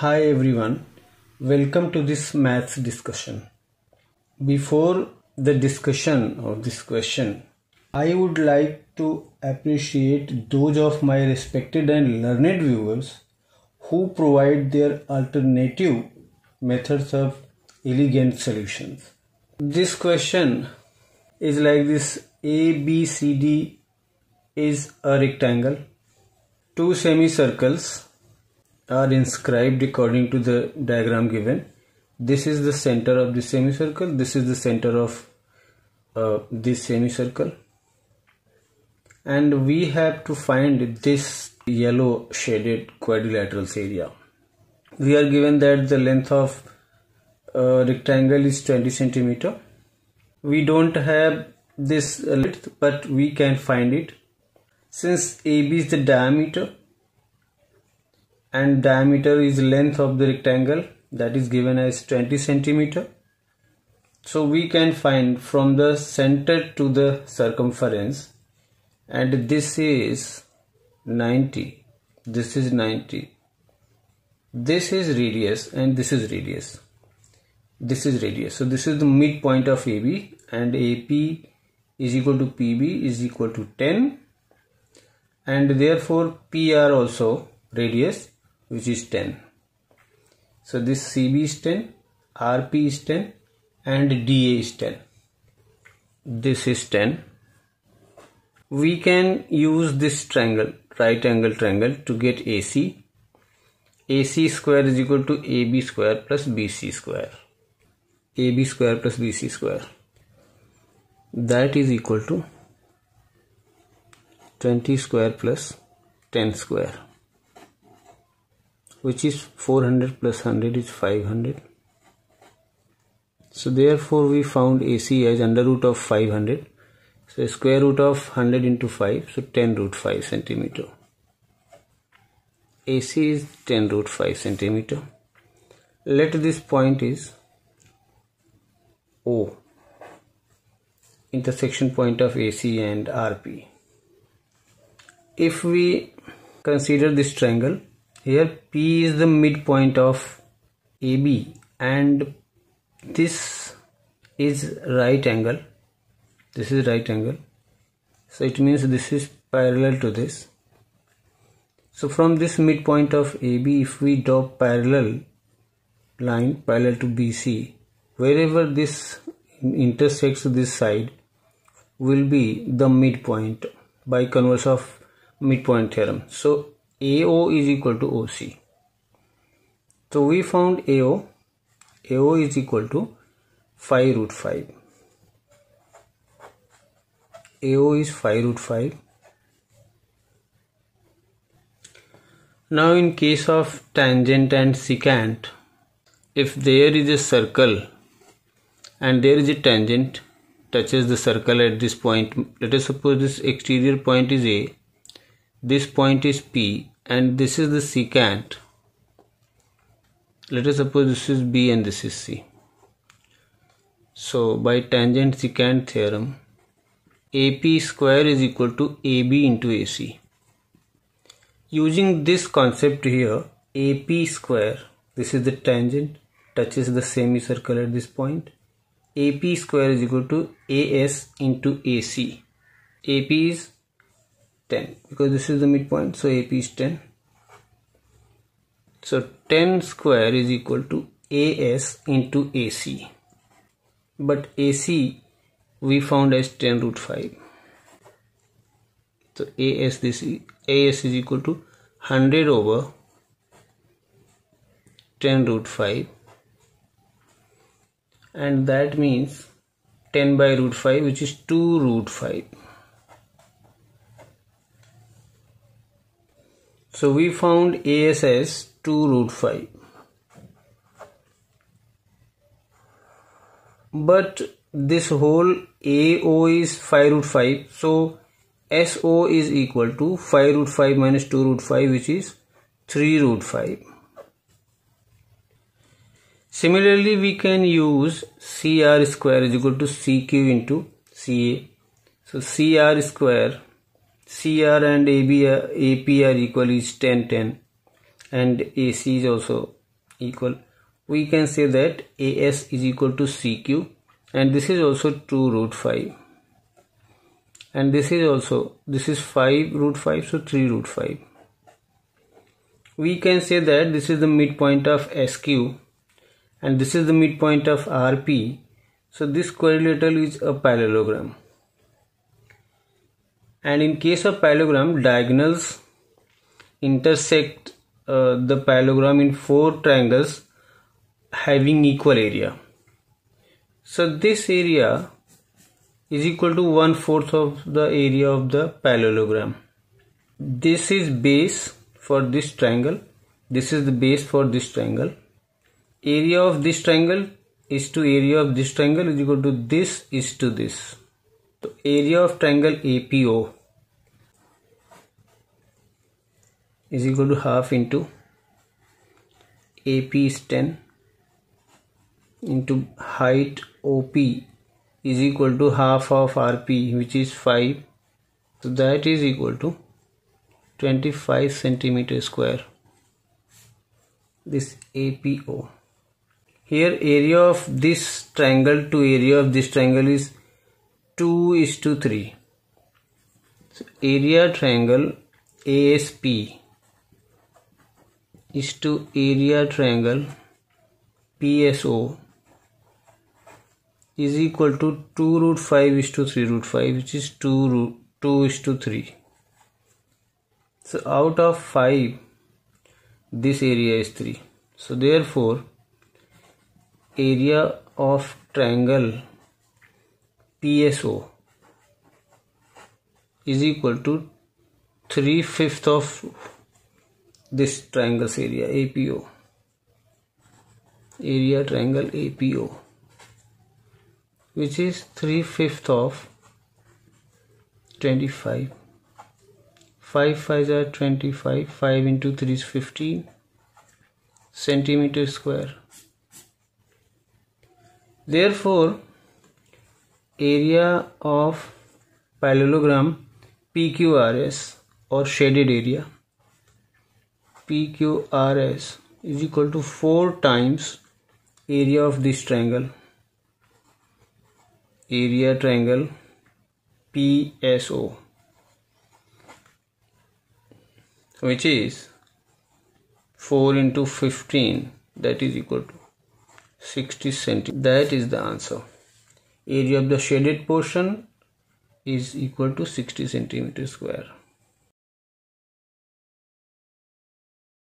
Hi everyone, welcome to this maths discussion. Before the discussion of this question, I would like to appreciate those of my respected and learned viewers who provide their alternative methods of elegant solutions. This question is like this A, B, C, D is a rectangle. Two semicircles are inscribed according to the diagram given. This is the center of the semicircle. This is the center of uh, this semicircle. And we have to find this yellow shaded quadrilaterals area. We are given that the length of uh, rectangle is 20 centimeter. We don't have this length but we can find it. Since AB is the diameter and diameter is length of the rectangle that is given as 20 centimeter. So we can find from the center to the circumference and this is 90 this is 90 this is radius and this is radius. This is radius. So this is the midpoint of AB and AP is equal to PB is equal to 10 and therefore PR also radius which is 10 so this CB is 10 RP is 10 and DA is 10 this is 10 we can use this triangle right angle triangle to get AC AC square is equal to AB square plus BC square. AB square plus BC square. That is equal to 20 square plus 10 square which is 400 plus 100 is 500 so therefore we found AC as under root of 500 so square root of 100 into 5 so 10 root 5 centimeter. AC is 10 root 5 centimeter. Let this point is O intersection point of AC and RP if we consider this triangle here P is the midpoint of AB and this is right angle. This is right angle. So it means this is parallel to this. So from this midpoint of AB if we draw parallel line parallel to BC wherever this intersects this side will be the midpoint by converse of midpoint theorem. So AO is equal to OC. So we found AO. AO is equal to 5 root 5. AO is 5 root 5. Now in case of tangent and secant, if there is a circle and there is a tangent touches the circle at this point, let us suppose this exterior point is A this point is P and this is the secant. Let us suppose this is B and this is C. So by tangent secant theorem AP square is equal to AB into AC using this concept here AP square this is the tangent touches the semicircle at this point. AP square is equal to AS into AC AP is 10 because this is the midpoint so AP is 10 so 10 square is equal to AS into AC but AC we found as 10 root 5 so AS this is, AS is equal to 100 over 10 root 5 and that means 10 by root 5 which is 2 root 5 So we found AS as 2 root 5. But this whole AO is 5 root 5. So SO is equal to 5 root 5 minus 2 root 5 which is 3 root 5. Similarly, we can use CR square is equal to CQ into CA. So CR square CR and AB, AP are equal is 10 10 and AC is also equal. We can say that as is equal to cq. And this is also 2 root 5 and this is also this is 5 root 5 so 3 root 5 we can say that this is the midpoint of sq. And this is the midpoint of rp. So this quadrilateral is a parallelogram and in case of parallelogram diagonals intersect uh, the parallelogram in four triangles having equal area. So this area is equal to one fourth of the area of the parallelogram this is base for this triangle. This is the base for this triangle. Area of this triangle is to area of this triangle is equal to this is to this. So area of triangle APO is equal to half into AP is 10 into height OP is equal to half of RP which is 5 so that is equal to 25 centimeter square. This APO here area of this triangle to area of this triangle is 2 is to 3 so area triangle ASP is to area triangle PSO is equal to 2 root 5 is to 3 root 5 which is 2 root 2 is to 3 so out of 5 this area is 3 so therefore area of triangle PSO is equal to 3 fifth of this triangle's area APO area triangle APO which is 3 fifth of 25 5 5 are 25 5 into 3 is 15 centimeter square. Therefore area of parallelogram PQRS or shaded area PQRS is equal to 4 times area of this triangle. Area triangle PSO which is 4 into 15 that is equal to 60 centimeter that is the answer. Area of the shaded portion is equal to 60 centimeter square